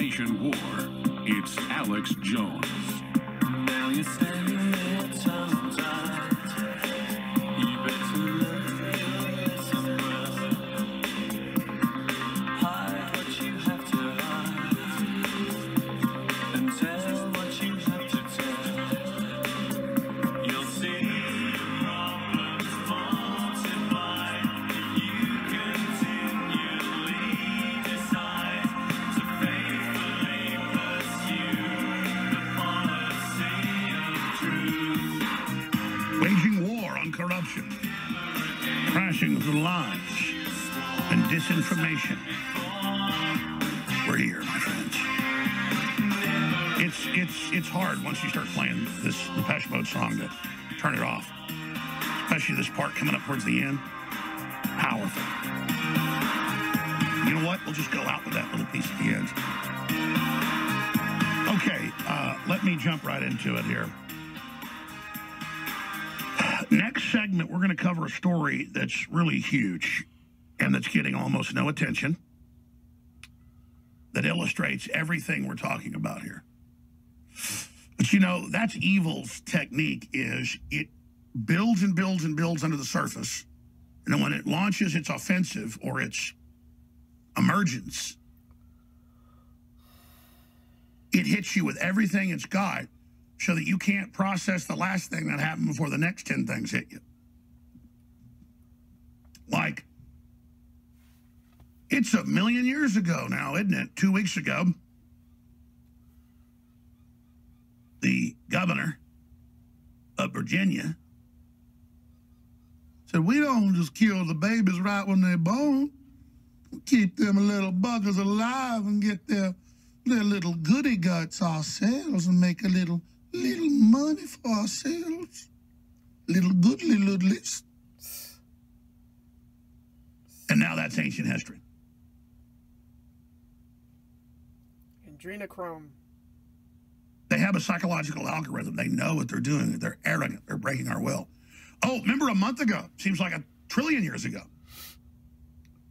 information war. It's Alex Jones. The lies, and disinformation. We're here, my friends. It's it's it's hard once you start playing this Depeche Mode song to turn it off. Especially this part coming up towards the end. Powerful. You know what? We'll just go out with that little piece at the end. Okay, uh, let me jump right into it here. Next segment, we're going to cover a story that's really huge and that's getting almost no attention that illustrates everything we're talking about here. But you know, that's evil's technique is it builds and builds and builds under the surface. And then when it launches its offensive or its emergence, it hits you with everything it's got so that you can't process the last thing that happened before the next 10 things hit you. Like, it's a million years ago now, isn't it? Two weeks ago, the governor of Virginia said, We don't just kill the babies right when they're born. We keep them little buggers alive and get their, their little goody guts ourselves and make a little little money for ourselves. Little good, goodly littlest. And now that's ancient history. Adrenochrome. They have a psychological algorithm. They know what they're doing. They're arrogant. They're breaking our will. Oh, remember a month ago? Seems like a trillion years ago.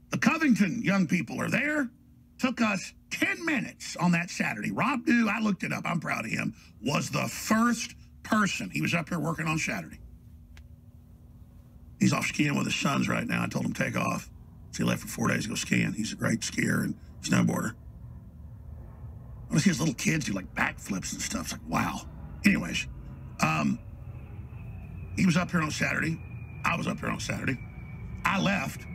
The Covington young people are there. Took us 10 minutes on that Saturday. Rob Dew, I looked it up. I'm proud of him. Was the first person. He was up here working on Saturday. He's off skiing with his sons right now. I told him take off. So he left for four days to go skiing. He's a great skier and snowboarder. I see his little kids do like backflips and stuff. It's like, wow. Anyways, um, he was up here on Saturday. I was up here on Saturday. I left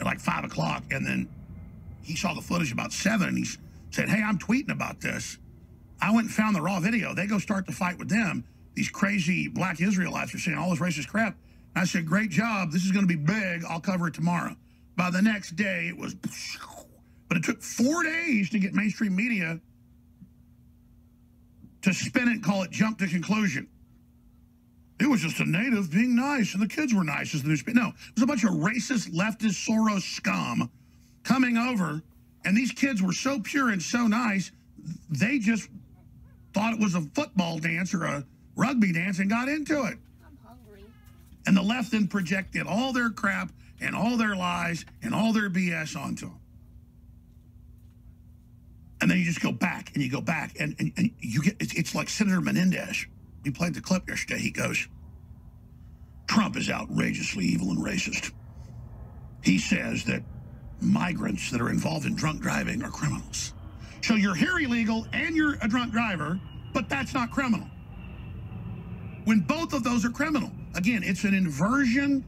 at like five o'clock, and then he saw the footage about seven, and he said, "Hey, I'm tweeting about this." I went and found the raw video. They go start the fight with them. These crazy black Israelites are saying all this racist crap. And I said, "Great job. This is going to be big. I'll cover it tomorrow." By the next day, it was. But it took four days to get mainstream media to spin it and call it jump to conclusion. It was just a native being nice, and the kids were nice as the. No, it was a bunch of racist, leftist, Soros scum coming over, and these kids were so pure and so nice, they just thought it was a football dance or a rugby dance and got into it. I'm hungry. And the left then projected all their crap and all their lies and all their BS onto them. And then you just go back and you go back and, and, and you get it's, it's like Senator Menendez. We played the clip yesterday. He goes, Trump is outrageously evil and racist. He says that migrants that are involved in drunk driving are criminals. So you're here illegal and you're a drunk driver, but that's not criminal. When both of those are criminal. Again, it's an inversion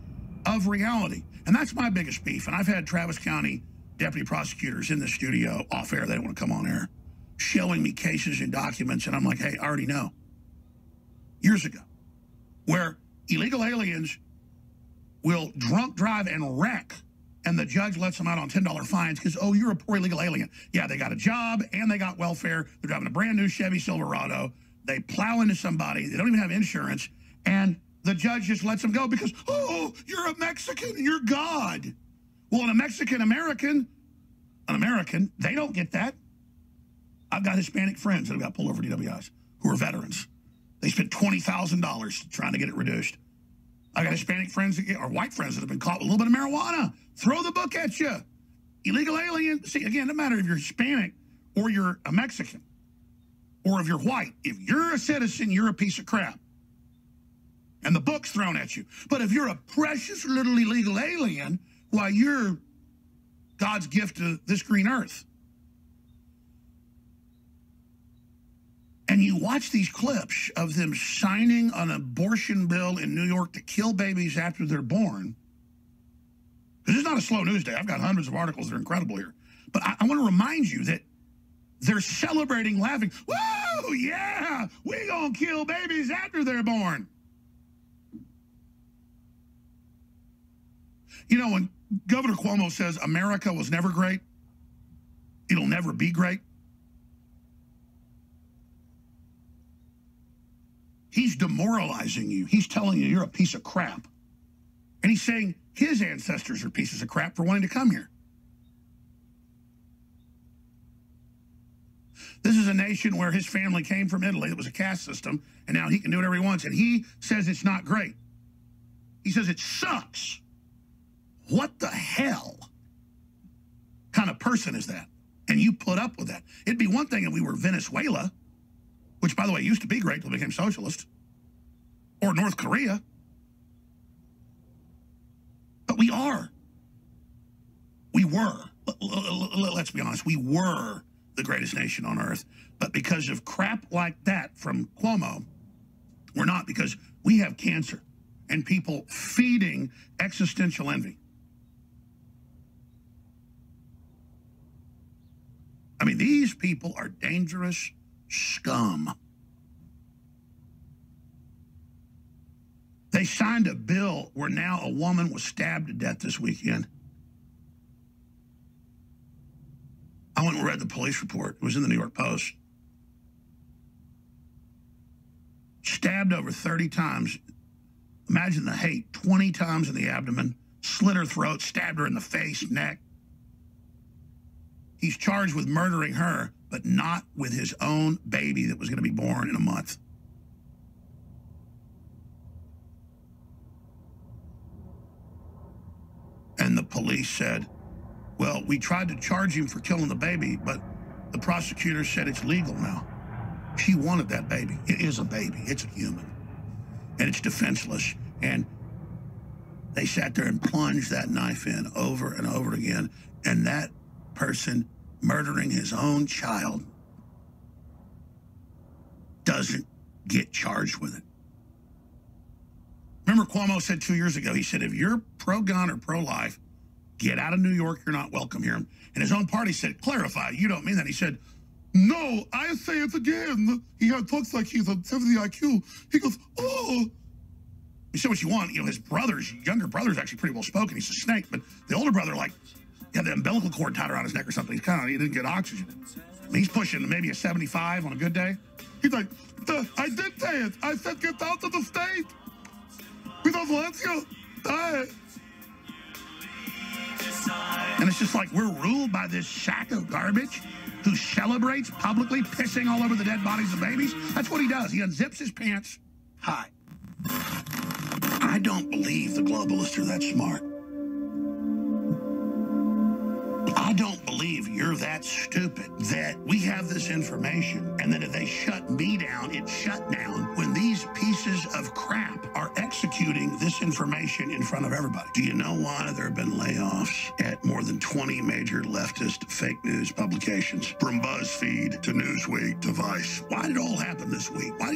of reality. And that's my biggest beef. And I've had Travis County deputy prosecutors in the studio off air. They don't want to come on air, showing me cases and documents. And I'm like, hey, I already know. Years ago, where illegal aliens will drunk drive and wreck, and the judge lets them out on $10 fines because, oh, you're a poor illegal alien. Yeah, they got a job and they got welfare. They're driving a brand new Chevy Silverado. They plow into somebody. They don't even have insurance. And the judge just lets them go because, oh, you're a Mexican. You're God. Well, in a Mexican American, an American, they don't get that. I've got Hispanic friends that have got pulled over DWIs who are veterans. They spent $20,000 trying to get it reduced. I got Hispanic friends or white friends that have been caught with a little bit of marijuana. Throw the book at you. Illegal alien. See, again, no matter if you're Hispanic or you're a Mexican, or if you're white. If you're a citizen, you're a piece of crap. And the book's thrown at you. But if you're a precious little illegal alien, why, you're God's gift to this green earth. And you watch these clips of them signing an abortion bill in New York to kill babies after they're born. This is not a slow news day. I've got hundreds of articles that are incredible here. But I, I want to remind you that they're celebrating, laughing. Whoa, yeah, we gonna kill babies after they're born. You know, when Governor Cuomo says America was never great, it'll never be great. He's demoralizing you. He's telling you you're a piece of crap. And he's saying his ancestors are pieces of crap for wanting to come here. This is a nation where his family came from Italy. It was a caste system, and now he can do whatever he wants. And he says it's not great. He says it sucks. What the hell kind of person is that? And you put up with that. It'd be one thing if we were Venezuela, which, by the way, used to be great until it became socialist, or North Korea. But we are. We were. Let's be honest. We were the greatest nation on earth. But because of crap like that from Cuomo, we're not because we have cancer and people feeding existential envy. I mean, these people are dangerous scum. They signed a bill where now a woman was stabbed to death this weekend. I went and read the police report. It was in the New York Post. Stabbed over 30 times. Imagine the hate 20 times in the abdomen, slit her throat, stabbed her in the face, neck. He's charged with murdering her, but not with his own baby that was going to be born in a month. And the police said, well, we tried to charge him for killing the baby, but the prosecutor said it's legal now. She wanted that baby. It is a baby. It's a human. And it's defenseless. And they sat there and plunged that knife in over and over again. And that person murdering his own child doesn't get charged with it. Remember Cuomo said two years ago, he said, if you're pro-gun or pro-life, get out of New York, you're not welcome here. And his own party said, clarify, you don't mean that. He said, no, I say it again. He talks like he's a 70 IQ. He goes, oh. He said what you want. You know, his brother's younger brother's actually pretty well spoken. He's a snake, but the older brother, like, had the umbilical cord tied around his neck or something. He's kind of, he didn't get oxygen. He's pushing maybe a 75 on a good day. He's like, I did say it. I said get out of the state. We don't want you. Die. And it's just like we're ruled by this sack of garbage who celebrates publicly pissing all over the dead bodies of babies. That's what he does. He unzips his pants. Hi. I don't believe the globalists are that smart. Stupid that we have this information and that if they shut me down, it's shut down when these pieces of crap are executing this information in front of everybody. Do you know why there have been layoffs at more than 20 major leftist fake news publications, from BuzzFeed to Newsweek to Vice? Why did it all happen this week? Why